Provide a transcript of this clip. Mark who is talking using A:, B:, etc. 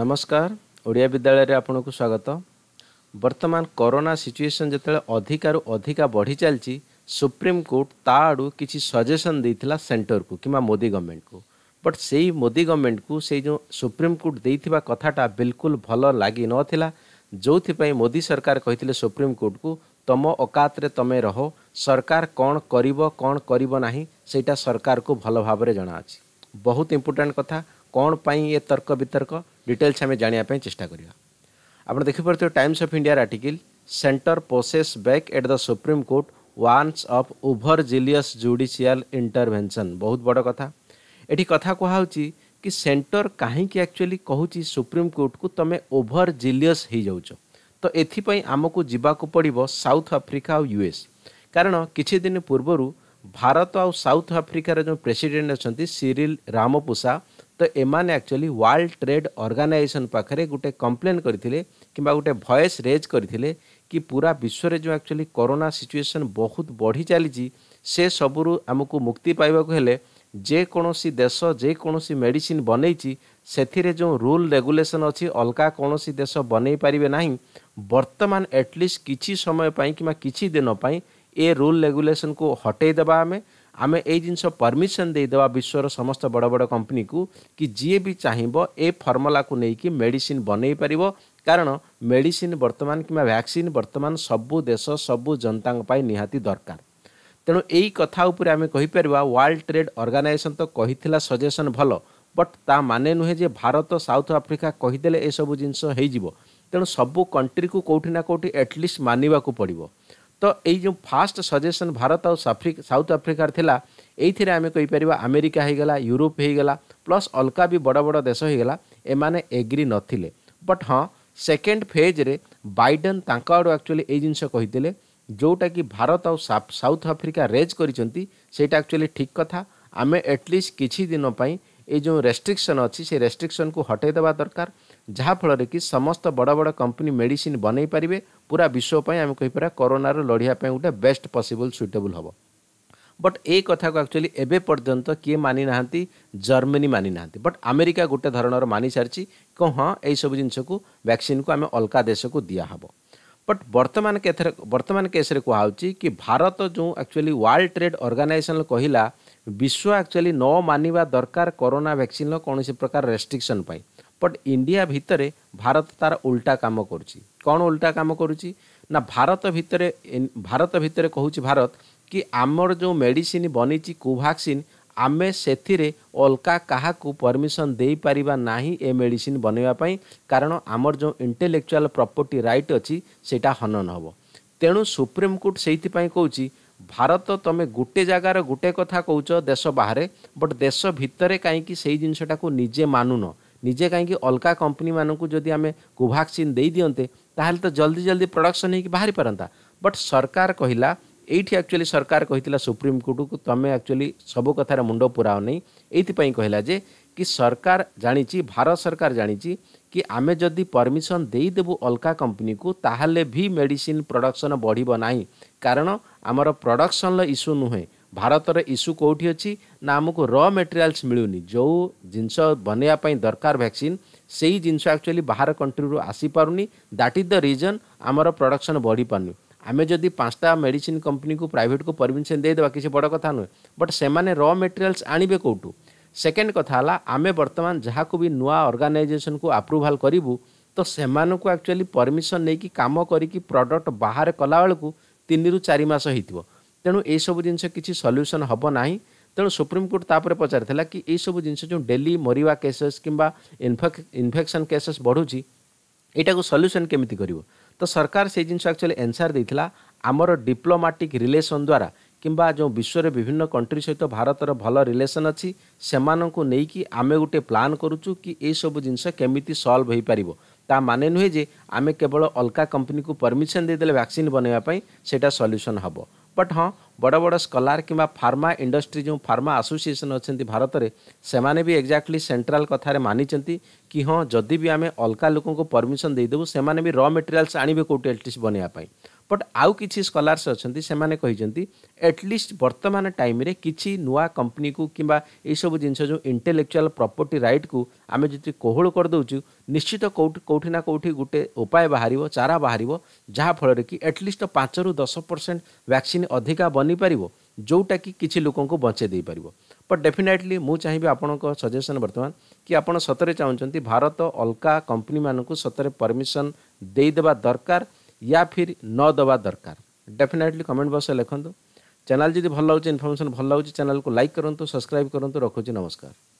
A: ନମସ୍କାର ଓଡ଼ିଆ ବିଦ୍ୟାଳୟରେ ଆପଣଙ୍କୁ ସ୍ୱାଗତ ବର୍ତ୍ତମାନ କରୋନା ସିଚୁଏସନ୍ ଯେତେବେଳେ ଅଧିକାରୁ ଅଧିକା ବଢ଼ି ଚାଲିଛି ସୁପ୍ରିମକୋର୍ଟ ତା ଆଡ଼ୁ କିଛି ସଜେସନ୍ ଦେଇଥିଲା ସେଣ୍ଟରକୁ କିମ୍ବା ମୋଦି ଗଭର୍ଣ୍ଣମେଣ୍ଟକୁ ବଟ୍ ସେଇ ମୋଦି ଗଭର୍ଣ୍ଣମେଣ୍ଟକୁ ସେଇ ଯେଉଁ ସୁପ୍ରିମକୋର୍ଟ ଦେଇଥିବା କଥାଟା ବିଲକୁଲ ଭଲ ଲାଗି ନଥିଲା ଯେଉଁଥିପାଇଁ ମୋଦି ସରକାର କହିଥିଲେ ସୁପ୍ରିମକୋର୍ଟକୁ ତୁମ ଅକାତରେ ତୁମେ ରହ ସରକାର କ'ଣ କରିବ କ'ଣ କରିବ ନାହିଁ ସେଇଟା ସରକାରକୁ ଭଲ ଭାବରେ ଜଣାଅଛି ବହୁତ ଇମ୍ପୋର୍ଟାଣ୍ଟ କଥା କ'ଣ ପାଇଁ ଏ ତର୍କ ବିତର୍କ डिटेल्स आम जाना चेषा कर देखिपे Times of India article centre process back at the Supreme Court warns of overzealous judicial intervention बहुत बड़ कथा एटी कथा कहुच कि सेंटर कहीं एक्चुअली कहूँ सुप्रीम कोर्ट को तुम ओभर जिलियस हो जाऊ तो एमको जवाकू पड़ साउथ आफ्रिका और यूएस कारण किसी दिन पूर्वर भारत आउ साउथ आफ्रिकार जो प्रेसीडेट अच्छा सिरिल रामपोसा ତ ଏମାନେ ଆକ୍ଚୁଆଲି ୱାର୍ଲଡ ଟ୍ରେଡ୍ ଅର୍ଗାନାଇଜେସନ୍ ପାଖରେ ଗୋଟେ କମ୍ପ୍ଲେନ୍ କରିଥିଲେ କିମ୍ବା ଗୋଟେ ଭଏସ୍ ରେଜ୍ କରିଥିଲେ କି ପୁରା ବିଶ୍ୱରେ ଯେଉଁ ଆକ୍ଚୁଆଲି କରୋନା ସିଚୁଏସନ୍ ବହୁତ ବଢ଼ି ଚାଲିଛି ସେ ସବୁରୁ ଆମକୁ ମୁକ୍ତି ପାଇବାକୁ ହେଲେ ଯେକୌଣସି ଦେଶ ଯେକୌଣସି ମେଡ଼ିସିନ୍ ବନେଇଛି ସେଥିରେ ଯେଉଁ ରୁଲ୍ ରେଗୁଲେସନ୍ ଅଛି ଅଲଗା କୌଣସି ଦେଶ ବନେଇ ପାରିବେ ନାହିଁ ବର୍ତ୍ତମାନ ଆଟଲିଷ୍ଟ କିଛି ସମୟ ପାଇଁ କିମ୍ବା କିଛି ଦିନ ପାଇଁ ଏ ରୁଲ୍ ରେଗୁଲେସନ୍କୁ ହଟେଇ ଦେବା ଆମେ ଆମେ ଏଇ ଜିନିଷ ପରମିସନ୍ ଦେଇଦେବା ବିଶ୍ୱର ସମସ୍ତ ବଡ଼ ବଡ଼ କମ୍ପାନୀକୁ କି ଯିଏ ବି ଚାହିଁବ ଏ ଫର୍ମୁଲାକୁ ନେଇକି ମେଡ଼ିସିନ୍ ବନେଇ ପାରିବ କାରଣ ମେଡ଼ିସିନ୍ ବର୍ତ୍ତମାନ କିମ୍ବା ଭ୍ୟାକ୍ସିନ୍ ବର୍ତ୍ତମାନ ସବୁ ଦେଶ ସବୁ ଜନତାଙ୍କ ପାଇଁ ନିହାତି ଦରକାର ତେଣୁ ଏଇ କଥା ଉପରେ ଆମେ କହିପାରିବା ୱାର୍ଲଡ ଟ୍ରେଡ୍ ଅର୍ଗାନାଇଜେସନ୍ ତ କହିଥିଲା ସଜେସନ୍ ଭଲ ବଟ୍ ତା ମାନେ ନୁହେଁ ଯେ ଭାରତ ସାଉଥ୍ ଆଫ୍ରିକା କହିଦେଲେ ଏସବୁ ଜିନିଷ ହେଇଯିବ ତେଣୁ ସବୁ କଣ୍ଟ୍ରିକୁ କେଉଁଠି ନା କେଉଁଠି ଏଟଲିଷ୍ଟ ମାନିବାକୁ ପଡ଼ିବ ତ ଏଇ ଯେଉଁ ଫାଷ୍ଟ ସଜେସନ୍ ଭାରତ ଆଉ ସାଉଥ୍ ଆଫ୍ରିକାର ଥିଲା ଏଇଥିରେ ଆମେ କହିପାରିବା ଆମେରିକା ହୋଇଗଲା ୟୁରୋପ ହୋଇଗଲା ପ୍ଲସ୍ ଅଲଗା ବି ବଡ଼ ବଡ଼ ଦେଶ ହୋଇଗଲା ଏମାନେ ଏଗ୍ରି ନଥିଲେ ବଟ୍ ହଁ ସେକେଣ୍ଡ ଫେଜ୍ରେ ବାଇଡେନ୍ ତାଙ୍କ ଆଡ଼ୁ ଆକ୍ଚୁଆଲି ଏଇ ଜିନିଷ କହିଥିଲେ ଯେଉଁଟାକି ଭାରତ ଆଉ ସାଉଥ ଆଫ୍ରିକା ରେଜ୍ କରିଛନ୍ତି ସେଇଟା ଆକ୍ଚୁଆଲି ଠିକ୍ କଥା ଆମେ ଆଟଲିଷ୍ଟ କିଛି ଦିନ ପାଇଁ ଏଇ ଯେଉଁ ରେଷ୍ଟ୍ରିକ୍ସନ୍ ଅଛି ସେ ରେଷ୍ଟ୍ରିକ୍ସନ୍କୁ ହଟେଇଦେବା ଦରକାର ଯାହାଫଳରେ କି ସମସ୍ତ ବଡ଼ ବଡ଼ କମ୍ପାନୀ ମେଡ଼ିସିନ୍ ବନେଇ ପାରିବେ ପୁରା ବିଶ୍ୱ ପାଇଁ ଆମେ କହିପାରିବା କରୋନାରୁ ଲଢ଼ିବା ପାଇଁ ଗୋଟେ ବେଷ୍ଟ ପସିବୁଲ୍ ସୁଇଟେବୁଲ୍ ହେବ ବଟ୍ ଏଇ କଥାକୁ ଆକ୍ଚୁଆଲି ଏବେ ପର୍ଯ୍ୟନ୍ତ କିଏ ମାନି ନାହାନ୍ତି ଜର୍ମାନୀ ମାନି ନାହାନ୍ତି ବଟ୍ ଆମେରିକା ଗୋଟେ ଧରଣର ମାନି ସାରିଛି କ'ଣ ହଁ ଏଇସବୁ ଜିନିଷକୁ ଭ୍ୟାକ୍ସିନ୍କୁ ଆମେ ଅଲଗା ଦେଶକୁ ଦିଆହେବ ବଟ୍ ବର୍ତ୍ତମାନ କେଥରେ ବର୍ତ୍ତମାନ କେସ୍ରେ କୁହାହେଉଛି କି ଭାରତ ଯେଉଁ ଆକ୍ଚୁଆଲି ୱାର୍ଲଡ଼ ଟ୍ରେଡ୍ ଅର୍ଗାନାଇଜେସନ୍ କହିଲା ବିଶ୍ୱ ଆକ୍ଚୁଆଲି ନ ମାନିବା ଦରକାର କରୋନା ଭ୍ୟାକ୍ସିନ୍ର କୌଣସି ପ୍ରକାର ରେଷ୍ଟ୍ରିକ୍ସନ୍ ପାଇଁ ବଟ୍ ଇଣ୍ଡିଆ ଭିତରେ ଭାରତ ତା'ର ଓଲଟା କାମ କରୁଛି କ'ଣ ଓଲଟା କାମ କରୁଛି ନା ଭାରତ ଭିତରେ ଭାରତ ଭିତରେ କହୁଛି ଭାରତ କି ଆମର ଯେଉଁ ମେଡ଼ିସିନ୍ ବନିଛି କୋଭାକ୍ସିନ୍ ଆମେ ସେଥିରେ ଅଲଗା କାହାକୁ ପରମିସନ୍ ଦେଇପାରିବା ନାହିଁ ଏ ମେଡ଼ିସିନ୍ ବନେଇବା ପାଇଁ କାରଣ ଆମର ଯେଉଁ ଇଣ୍ଟେଲେକ୍ଚୁଆଲ୍ ପ୍ରପର୍ଟି ରାଇଟ୍ ଅଛି ସେଇଟା ହନନ ହେବ ତେଣୁ ସୁପ୍ରିମକୋର୍ଟ ସେଇଥିପାଇଁ କହୁଛି ଭାରତ ତମେ ଗୋଟେ ଜାଗାର ଗୋଟେ କଥା କହୁଛ ଦେଶ ବାହାରେ ବଟ୍ ଦେଶ ଭିତରେ କାହିଁକି ସେଇ ଜିନିଷଟାକୁ ନିଜେ ମାନୁନ ନିଜେ କାହିଁକି ଅଲଗା କମ୍ପାନୀମାନଙ୍କୁ ଯଦି ଆମେ କୋଭାକ୍ସିନ୍ ଦେଇଦିଅନ୍ତେ ତାହେଲେ ତ ଜଲ୍ଦି ଜଲ୍ଦି ପ୍ରଡକ୍ସନ୍ ହେଇକି ବାହାରି ପାରନ୍ତା ବଟ୍ ସରକାର କହିଲା ଏଇଠି ଆକ୍ଚୁଆଲି ସରକାର କହିଥିଲା ସୁପ୍ରିମକୋର୍ଟକୁ ତମେ ଆକ୍ଚୁଆଲି ସବୁ କଥାରେ ମୁଣ୍ଡ ପୁରାଅ ନାହିଁ ଏଇଥିପାଇଁ କହିଲା ଯେ କି ସରକାର ଜାଣିଛି ଭାରତ ସରକାର ଜାଣିଛି କି ଆମେ ଯଦି ପରମିସନ୍ ଦେଇଦେବୁ ଅଲଗା କମ୍ପାନୀକୁ ତାହେଲେ ବି ମେଡ଼ିସିନ୍ ପ୍ରଡକ୍ସନ୍ ବଢ଼ିବ ନାହିଁ कारण आमर प्रडक्सन र इस्यु नुहेँ भारत र इस्यु के आमुक र मेटेरीयलस मिलुन जो जिन्स बनैवाई दरकार भ्याक्सिन सही जिस एक्चुअली बाहर कंट्री बाह्र आसी आसपि दैट इज द रिजन आमर प्रडक्सन बढी पर्नु आमे जिम्मि पाँचटा को कम्पनीको प्राइभेटको पर्मिसन दिदेव कि बड कथा नुहे बट्ने र मेटेरीयल्स आणि केही ठुेन्ड कथा होला जहाँको नुवा अर्गानैजेसनको परमिशन तचुअली कि काम गरिक प्रडक्ट बाहर कला बे ତିନିରୁ ଚାରି ମାସ ହୋଇଥିବ ତେଣୁ ଏହିସବୁ ଜିନିଷ କିଛି ସଲ୍ୟୁସନ୍ ହେବ ନାହିଁ ତେଣୁ ସୁପ୍ରିମକୋର୍ଟ ତାପରେ ପଚାରିଥିଲା କି ଏହିସବୁ ଜିନିଷ ଯେଉଁ ଡେଲି ମରିବା କେସେସ୍ କିମ୍ବା ଇନଫେକ୍ ଇନଫେକ୍ସନ୍ କେସେସ୍ ବଢ଼ୁଛି ଏଇଟାକୁ ସଲ୍ୟୁସନ୍ କେମିତି କରିବ ତ ସରକାର ସେଇ ଜିନିଷ ଆକ୍ଚୁଆଲି ଏନ୍ସାର୍ ଦେଇଥିଲା ଆମର ଡିପ୍ଲୋମାଟିକ୍ ରିଲେସନ୍ ଦ୍ୱାରା କିମ୍ବା ଯେଉଁ ବିଶ୍ୱରେ ବିଭିନ୍ନ କଣ୍ଟ୍ରି ସହିତ ଭାରତର ଭଲ ରିଲେସନ୍ ଅଛି ସେମାନଙ୍କୁ ନେଇକି ଆମେ ଗୋଟେ ପ୍ଲାନ୍ କରୁଛୁ କି ଏହିସବୁ ଜିନିଷ କେମିତି ସଲ୍ଭ ହୋଇପାରିବ ତା ମାନେ ନୁହେଁ ଯେ ଆମେ କେବଳ ଅଲଗା କମ୍ପାନୀକୁ ପରମିସନ୍ ଦେଇଦେଲେ ଭ୍ୟାକ୍ସିନ୍ ବନେଇବା ପାଇଁ ସେଇଟା ସଲ୍ୟୁସନ୍ ହେବ ବଟ୍ ହଁ ବଡ଼ ବଡ଼ ସ୍କଲାର କିମ୍ବା ଫାର୍ମା ଇଣ୍ଡଷ୍ଟ୍ରି ଯେଉଁ ଫାର୍ମା ଆସୋସିଏସନ୍ ଅଛନ୍ତି ଭାରତରେ ସେମାନେ ବି ଏକ୍ଜାକ୍ଟଲି ସେଣ୍ଟ୍ରାଲ କଥାରେ ମାନିଛନ୍ତି କି ହଁ ଯଦି ବି ଆମେ ଅଲଗା ଲୋକଙ୍କୁ ପରମିସନ୍ ଦେଇଦେବୁ ସେମାନେ ବି ର ମେଟେରିଆଲ୍ସ ଆଣିବେ କେଉଁଠି ଏଲ୍ଟିସି ବନେଇବା ପାଇଁ ବଟ୍ ଆଉ କିଛି ସ୍କଲାର୍ସ ଅଛନ୍ତି ସେମାନେ କହିଛନ୍ତି ଏଟଲିଷ୍ଟ ବର୍ତ୍ତମାନ ଟାଇମ୍ରେ କିଛି ନୂଆ କମ୍ପାନୀକୁ କିମ୍ବା ଏଇସବୁ ଜିନିଷ ଯେଉଁ ଇଣ୍ଟେଲେକ୍ଚୁଆଲ୍ ପ୍ରପର୍ଟି ରାଇଟ୍କୁ ଆମେ ଯଦି କୋହଳ କରିଦେଉଛୁ ନିଶ୍ଚିତ କେଉଁଠି କେଉଁଠି ନା କେଉଁଠି ଗୋଟେ ଉପାୟ ବାହାରିବ ଚାରା ବାହାରିବ ଯାହାଫଳରେ କି ଏଟଲିଷ୍ଟ ପାଞ୍ଚରୁ ଦଶ ପରସେଣ୍ଟ ଭ୍ୟାକ୍ସିନ୍ ଅଧିକା ବନିପାରିବ ଯେଉଁଟାକି କିଛି ଲୋକଙ୍କୁ ବଞ୍ଚେଇ ଦେଇପାରିବ ବଟ୍ ଡେଫିନେଟ୍ଲି ମୁଁ ଚାହିଁବି ଆପଣଙ୍କ ସଜେସନ୍ ବର୍ତ୍ତମାନ କି ଆପଣ ସତରେ ଚାହୁଁଛନ୍ତି ଭାରତ ଅଲଗା କମ୍ପାନୀମାନଙ୍କୁ ସତରେ ପରମିସନ୍ ଦେଇଦେବା ଦରକାର या फिर न दबा दरकार डेफिनेटली कमेंट बक्स लिखुद चैनल जी भल लगे इनफर्मेशन भल लगे चैनल को लाइक करूँ सब्सक्राइब करूँ रखुच नमस्कार